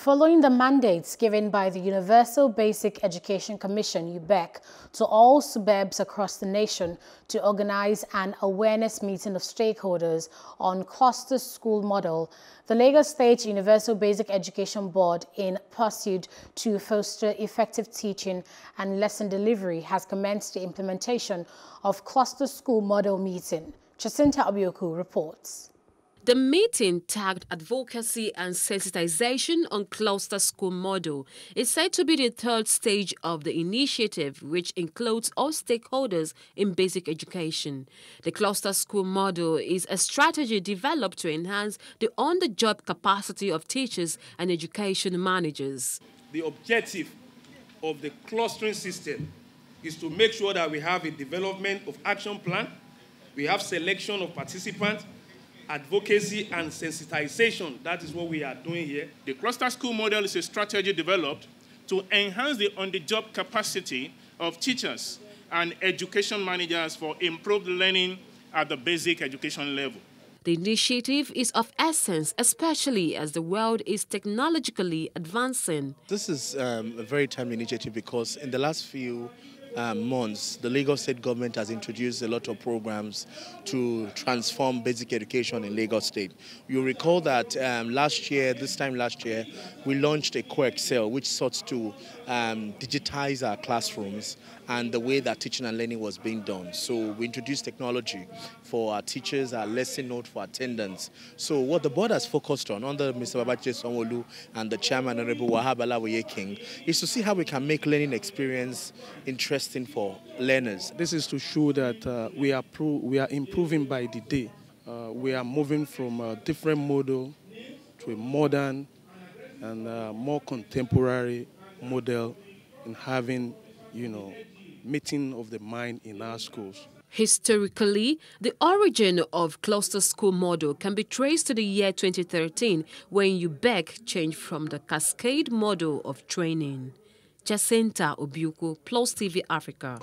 Following the mandates given by the Universal Basic Education Commission, UBEC, to all SUBEBs across the nation to organize an awareness meeting of stakeholders on cluster school model, the Lagos State Universal Basic Education Board, in pursuit to foster effective teaching and lesson delivery, has commenced the implementation of cluster school model meeting. Jacinta Obioku reports. The meeting, tagged Advocacy and Sensitization on Cluster School Model, is said to be the third stage of the initiative, which includes all stakeholders in basic education. The Cluster School Model is a strategy developed to enhance the on-the-job capacity of teachers and education managers. The objective of the clustering system is to make sure that we have a development of action plan, we have selection of participants, advocacy and sensitization. That is what we are doing here. The cluster school model is a strategy developed to enhance the on-the-job capacity of teachers and education managers for improved learning at the basic education level. The initiative is of essence, especially as the world is technologically advancing. This is um, a very timely initiative because in the last few um, months, the Lagos state government has introduced a lot of programs to transform basic education in Lagos state. You recall that um, last year, this time last year, we launched EKOEXCEL which sought to um, digitize our classrooms and the way that teaching and learning was being done. So we introduced technology for our teachers, our lesson note for attendance. So what the board has focused on under Mr. Babajide Sanwo-Olu and the chairman, Honorable Wahab Alawiye King, is to see how we can make learning experience interesting for learners. This is to show that uh, we, are we are improving by the day. Uh, we are moving from a different model to a modern and uh, more contemporary model in having, you know, meeting of the mind in our schools. Historically, the origin of cluster school model can be traced to the year 2013 when UBEC changed from the cascade model of training. Jacinta Obiuku, Plus TV Africa.